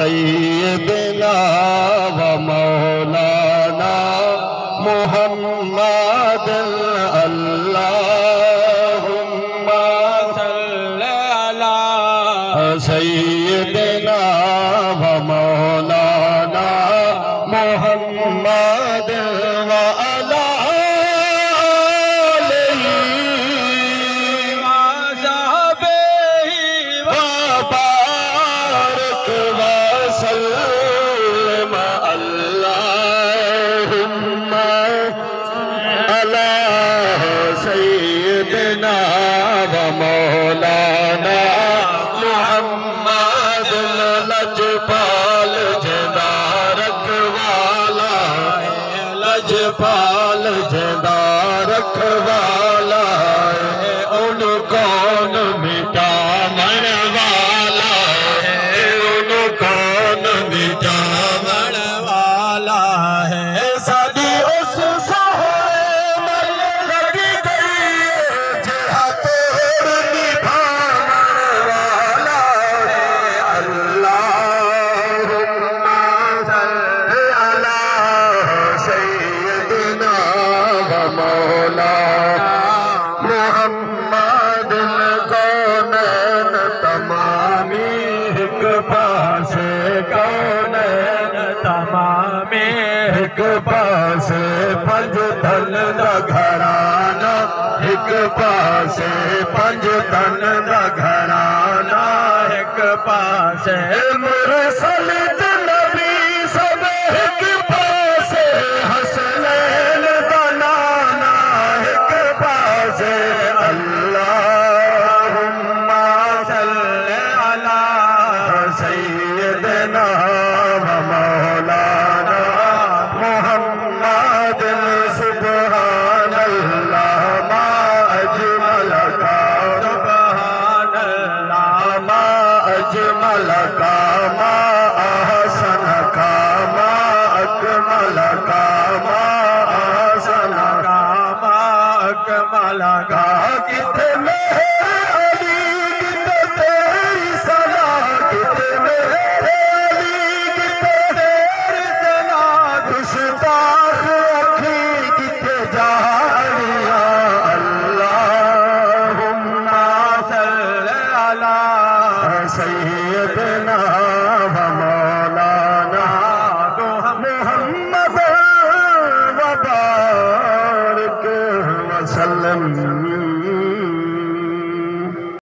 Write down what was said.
سیدنا و مولانا محمد اللهم صل على سيدنا سيدنا ومولانا محمد لجپال جدارک والا لجپال جدارک والا ان کون ایک پاس کون تمام ایک پاس پنج تن دا گھرانا ایک پاس پنج تن دا گھرانا ایک پاس مرسل سیدنا و مولانا محمد سبحان اللہ ما اجمل کا سبحان اللہ ما اجمل کا ما احسن کا ما اکمل کا ما احسن کا ما اکمل کا کتنے Allah